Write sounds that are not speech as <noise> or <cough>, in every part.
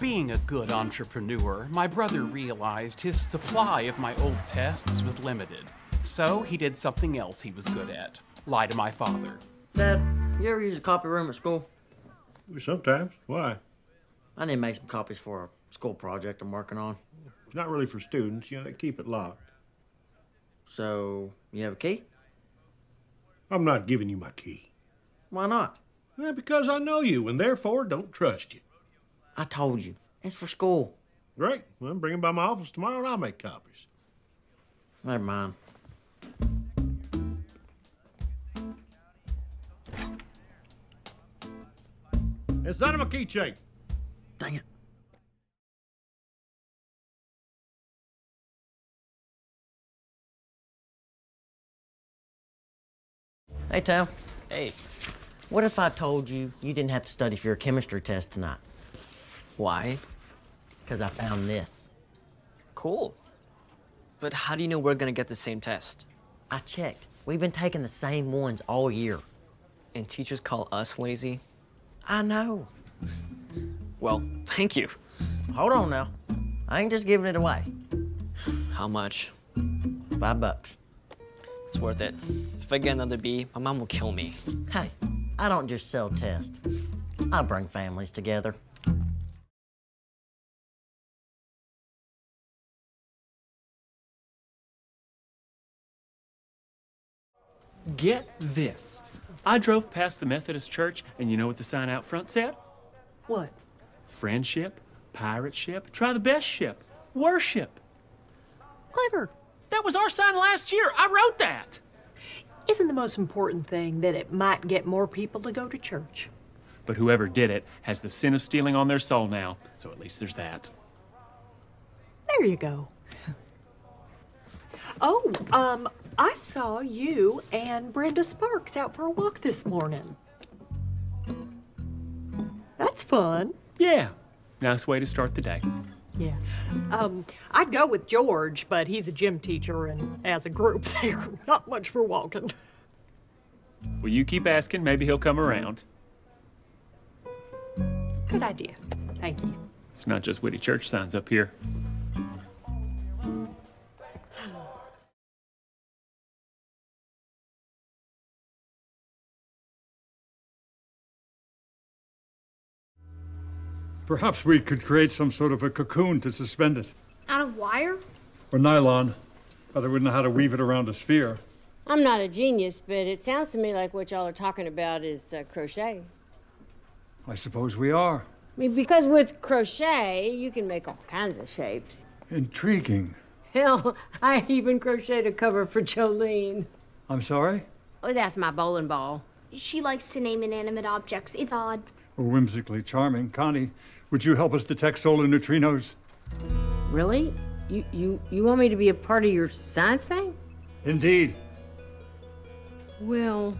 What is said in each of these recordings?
Being a good entrepreneur, my brother realized his supply of my old tests was limited. So he did something else he was good at lie to my father. Dad, you ever use a copy room at school? Sometimes. Why? I need to make some copies for a school project I'm working on. It's not really for students. You know, they keep it locked. So, you have a key? I'm not giving you my key. Why not? Because I know you and therefore don't trust you. I told you. It's for school. Great. Well, bring them by my office tomorrow and I'll make copies. Never mind. It's not in my keychain. Dang it. Hey, Tom. Hey, What if I told you you didn't have to study for your chemistry test tonight? Why? Because I found this. Cool. But how do you know we're gonna get the same test? I checked. We've been taking the same ones all year. And teachers call us lazy? I know. Well, thank you. Hold on now. I ain't just giving it away. How much? Five bucks. It's worth it. If I get another B, my mom will kill me. Hey, I don't just sell tests. I bring families together. Get this. I drove past the Methodist church, and you know what the sign out front said? What? Friendship, pirate ship, try the best ship, worship. Clever. That was our sign last year. I wrote that. Isn't the most important thing that it might get more people to go to church? But whoever did it has the sin of stealing on their soul now, so at least there's that. There you go. <laughs> Oh, um, I saw you and Brenda Sparks out for a walk this morning. That's fun. Yeah, nice way to start the day. Yeah. Um, I'd go with George, but he's a gym teacher, and as a group, <laughs> they're not much for walking. Well, you keep asking, maybe he'll come around. Good idea. Thank you. It's not just witty church signs up here. Perhaps we could create some sort of a cocoon to suspend it. Out of wire? Or nylon, but I wouldn't know how to weave it around a sphere. I'm not a genius, but it sounds to me like what y'all are talking about is uh, crochet. I suppose we are. I mean, because with crochet, you can make all kinds of shapes. Intriguing. Hell, <laughs> I even crocheted a cover for Jolene. I'm sorry? Oh, that's my bowling ball. She likes to name inanimate objects. It's odd. Or whimsically charming. Connie, would you help us detect solar neutrinos? Really? You you you want me to be a part of your science thing? Indeed. Well,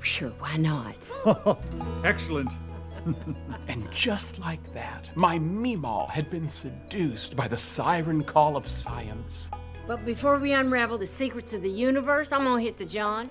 sure, why not? <laughs> Excellent. <laughs> And just like that, my Meemaw had been seduced by the siren call of science. But before we unravel the secrets of the universe, I'm gonna hit the John.